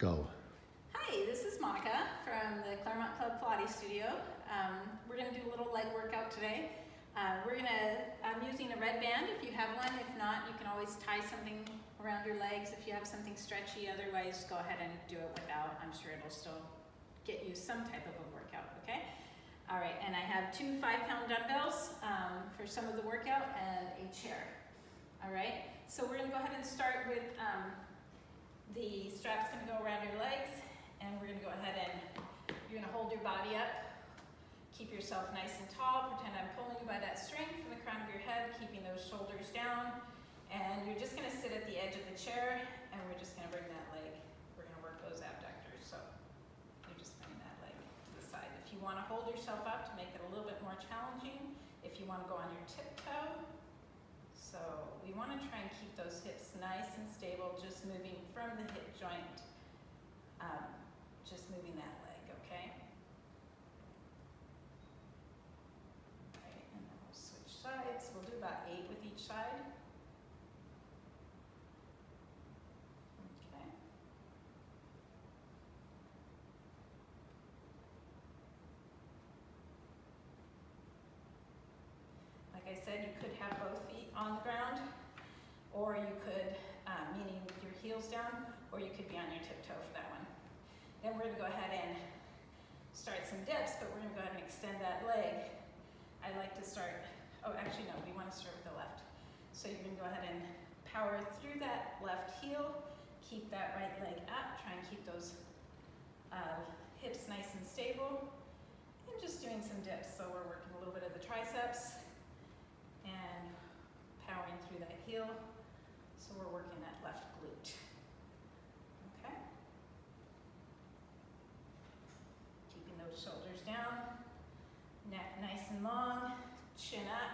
go. Hi, this is Monica from the Claremont Club Pilates Studio. Um, we're going to do a little leg workout today. Uh, we're going to, I'm using a red band if you have one. If not, you can always tie something around your legs if you have something stretchy. Otherwise, go ahead and do it without. I'm sure it'll still get you some type of a workout, okay? All right, and I have two five pound dumbbells um, for some of the workout and a chair. All right, so we're gonna go ahead and start with um, the strap's gonna go around your legs and we're gonna go ahead and you're gonna hold your body up. Keep yourself nice and tall. Pretend I'm pulling you by that string from the crown of your head, keeping those shoulders down. And you're just gonna sit at the edge of the chair and we're just gonna bring that leg. We're gonna work those abductors. So you're just bringing that leg to the side. If you wanna hold yourself up to make it a little bit more challenging, if you wanna go on your tiptoe, so we wanna try and keep those hips nice and stable, just moving from the hip joint, um, just moving that leg, okay? Right, and then we'll switch sides. We'll do about eight with each side. Okay. Like I said, you could have both feet on the ground, or you could, um, meaning heels down, or you could be on your tiptoe for that one. Then we're gonna go ahead and start some dips, but we're gonna go ahead and extend that leg. I like to start, oh, actually no, we wanna start with the left. So you're gonna go ahead and power through that left heel, keep that right leg up, try and keep those uh, hips nice and stable, and just doing some dips. So we're working a little bit of the triceps, and powering through that heel. So we're working that left glute. Okay? Keeping those shoulders down, neck nice and long, chin up.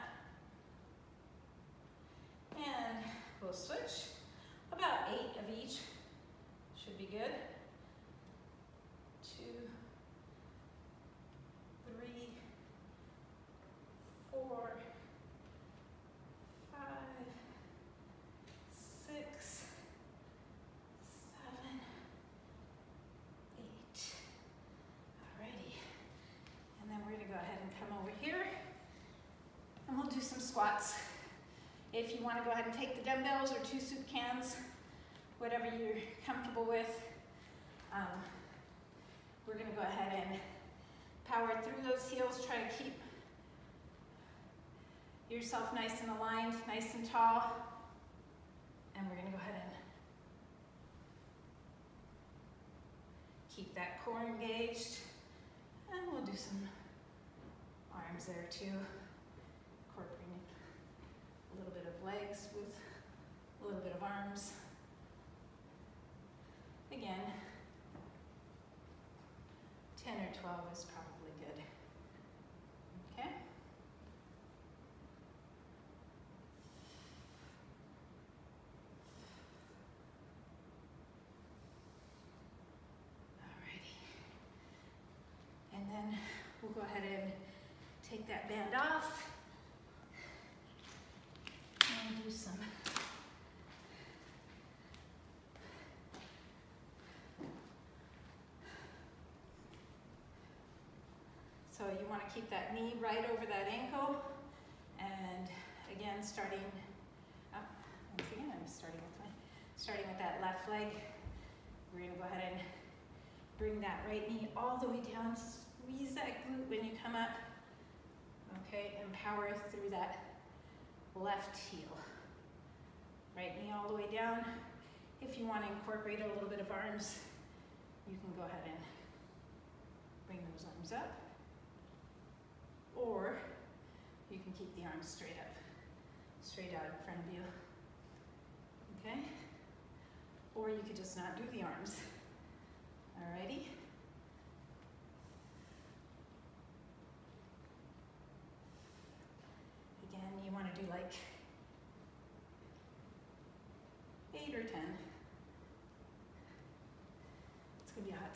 And we'll switch. About eight of each should be good. Two, three, four, five, six, seven, eight. Alrighty. And then we're gonna go ahead and come over here and we'll do some squats. You wanna go ahead and take the dumbbells or two soup cans, whatever you're comfortable with, um, we're gonna go ahead and power through those heels, try to keep yourself nice and aligned, nice and tall. And we're gonna go ahead and keep that core engaged. And we'll do some arms there too, incorporating a little bit of legs with a little bit of arms. Again, 10 or 12 is probably good. Okay? Alrighty. And then we'll go ahead and take that band off do some So you want to keep that knee right over that ankle. And again, starting, up, once again, I'm starting with my, starting with that left leg. We're gonna go ahead and bring that right knee all the way down. Squeeze that glute when you come up. Okay, and power through that left heel. Right knee all the way down. If you want to incorporate a little bit of arms, you can go ahead and bring those arms up. Or you can keep the arms straight up, straight out in front of you. Okay? Or you could just not do the arms. Alrighty? Again, you want to do like eight or 10.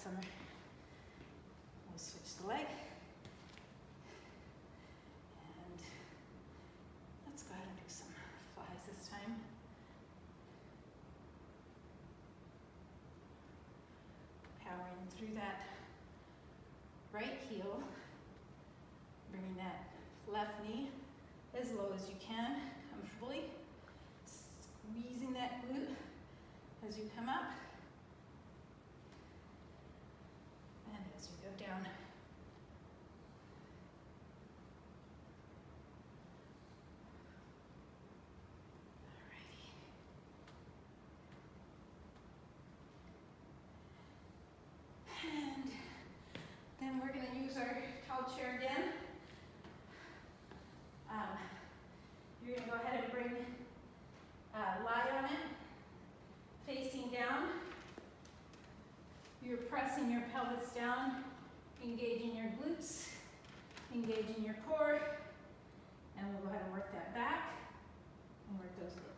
Hot summer. We'll switch the leg. And let's go ahead and do some flies this time. Powering through that right heel, bringing that left knee as low as you can, comfortably. Squeezing that glute as you come up. And as you go down. Engaging your core, and we'll go ahead and work that back and work those glutes.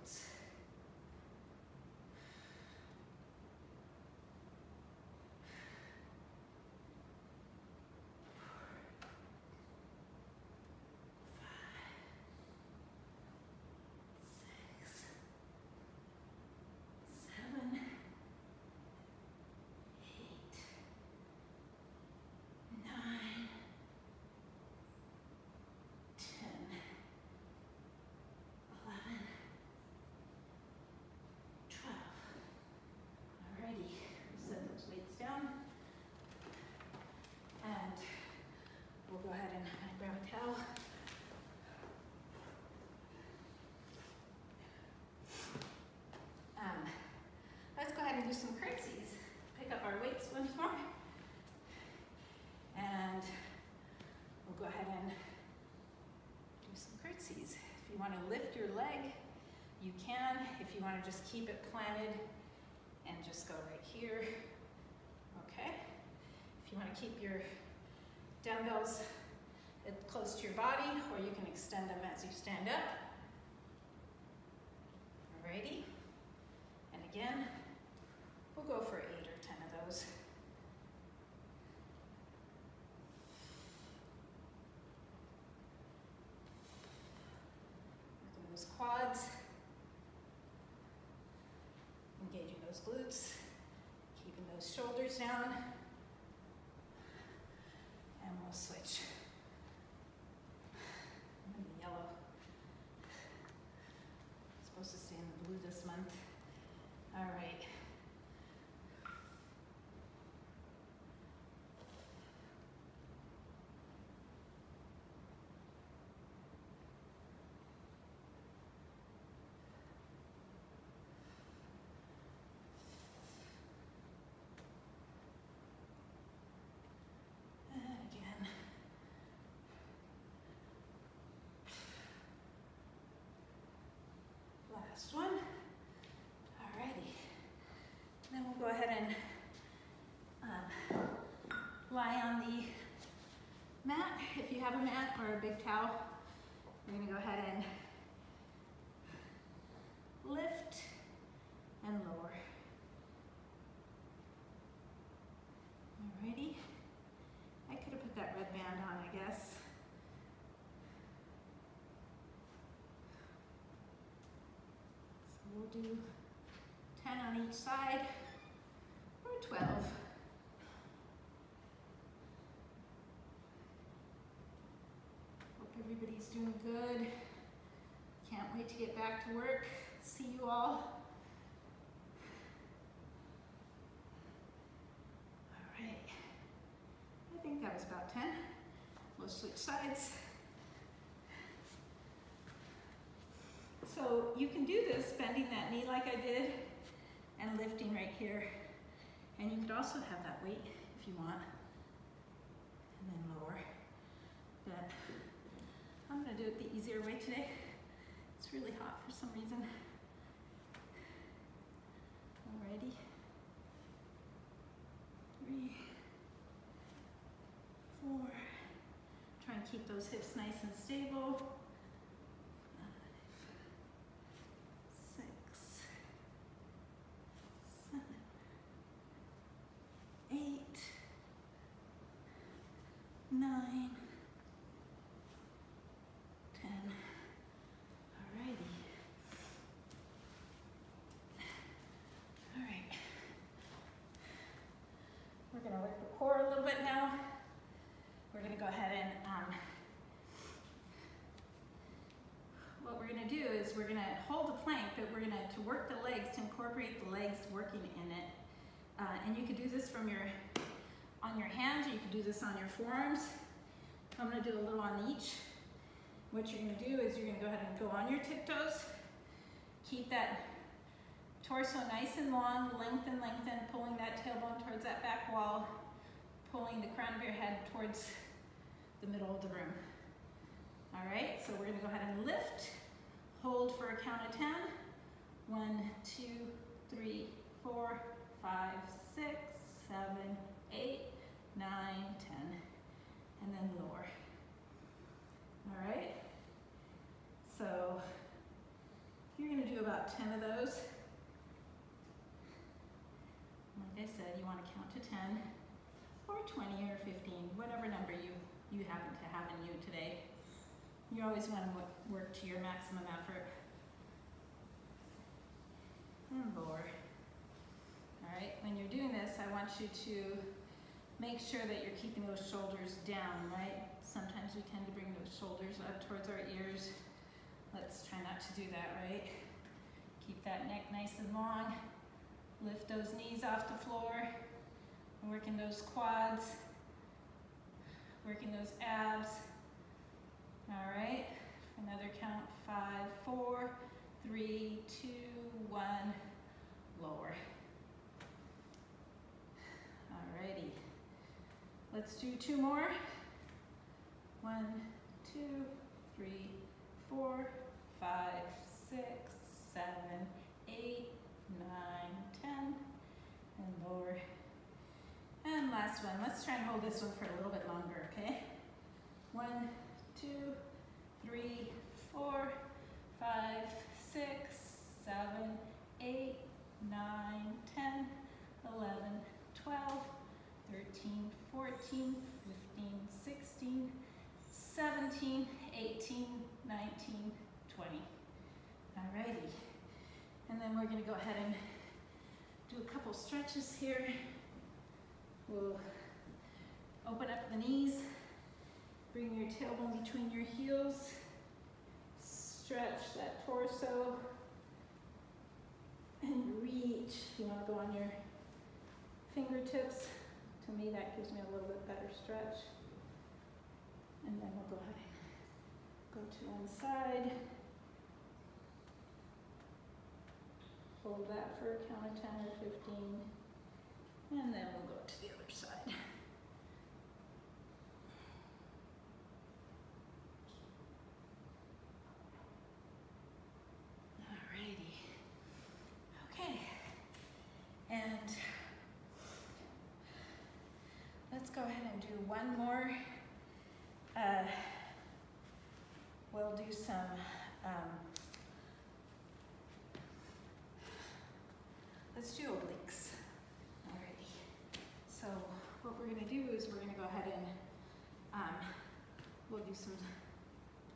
do some curtsies. Pick up our weights once more. And we'll go ahead and do some curtsies. If you want to lift your leg, you can. If you want to just keep it planted and just go right here, okay? If you want to keep your dumbbells uh, close to your body, or you can extend them as you stand up. Alrighty. And again, We'll go for eight or 10 of those. Working those quads. Engaging those glutes. Keeping those shoulders down. And we'll switch. I'm in the yellow. supposed to stay in the blue this month. All right. Last one. Alrighty. Then we'll go ahead and uh, lie on the mat. If you have a mat or a big towel, we're gonna go ahead and lift and lower. Alrighty. I could have put that red band on, I guess. we'll do 10 each side, or 12. Hope everybody's doing good. Can't wait to get back to work. See you all. All right. I think that was about 10. We'll switch sides. So you can do this bending that knee like I did and lifting right here. And you could also have that weight if you want. And then lower. But I'm gonna do it the easier way today. It's really hot for some reason. Alrighty. Three, four. Try and keep those hips nice and stable. nine, ten. Alrighty. All right. We're gonna work the core a little bit now. We're gonna go ahead and, um, what we're gonna do is we're gonna hold the plank, but we're gonna, to work the legs, to incorporate the legs working in it. Uh, and you can do this from your, on your hands, you can do this on your forearms. I'm gonna do a little on each. What you're gonna do is you're gonna go ahead and go on your tiptoes. Keep that torso nice and long, lengthen, lengthen, pulling that tailbone towards that back wall, pulling the crown of your head towards the middle of the room. All right, so we're gonna go ahead and lift, hold for a count of 10. One, two, three, four, five, six, seven, eight, nine, ten, and then lower. All right, so you're gonna do about 10 of those. Like I said, you wanna count to 10 or 20 or 15, whatever number you, you happen to have in you today. You always wanna work to your maximum effort. Oh, and lower. All right, when you're doing this, I want you to make sure that you're keeping those shoulders down, right? Sometimes we tend to bring those shoulders up towards our ears. Let's try not to do that, right? Keep that neck nice and long. Lift those knees off the floor. Working those quads. Working those abs. All right, another count. Five, four, three, two, one, lower. Alrighty. Let's do two more. One, two, three, four, five, six, seven, eight, nine, ten, and lower. And last one. Let's try and hold this one for a little bit longer, okay? One, two, three, four, five, six, seven, eight, nine, ten, eleven, twelve, thirteen, fourteen, fifteen, sixteen, seventeen, eighteen, nineteen, twenty. Alrighty. And then we're gonna go ahead and do a couple stretches here. We'll open up the knees, bring your tailbone between your heels, stretch that torso, and reach. If you want to go on your fingertips, to me that gives me a little bit better stretch. And then we'll go ahead and go to one side. Hold that for a count of 10 or 15. And then we'll go to the other side. Alrighty. Okay. And let's go ahead and do one more. Uh, we'll do some um, let's do obliques. Alrighty. So what we're gonna do is we're gonna go ahead and um, we'll do some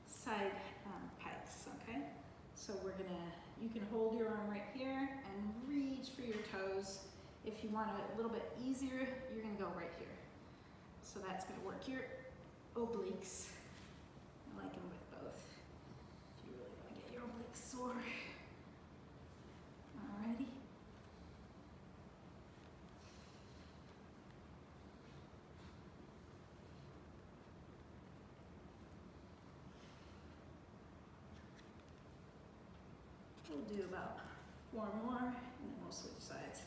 side um, pikes, okay? So we're gonna, you can hold your arm right here and reach for your toes. If you want a little bit easier, you're gonna go right here. So that's gonna work your obliques. I like them with both. If you really wanna get your obliques sore. Alrighty. We'll do about four more, and then we'll switch sides.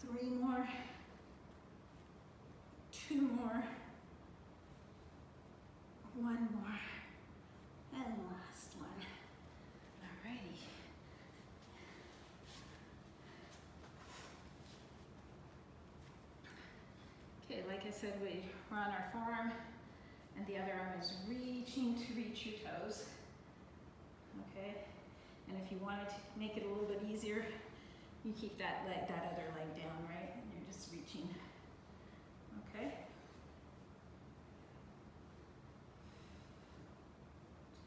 Three more, two more, one more, and last one. Alrighty. Okay, like I said, we, we're on our forearm, and the other arm is reaching to reach your toes. Okay, and if you wanted to make it a little bit easier, you keep that leg, that other leg down, right? And you're just reaching. Okay.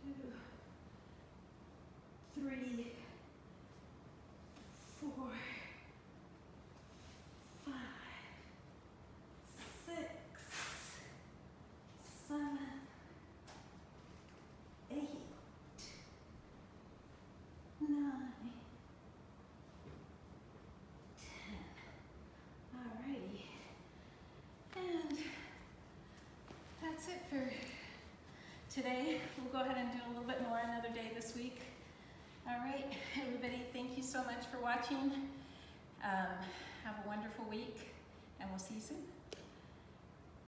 Two, three, four, five, that's it for today. We'll go ahead and do a little bit more another day this week. All right, everybody, thank you so much for watching. Um, have a wonderful week, and we'll see you soon.